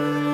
Bye.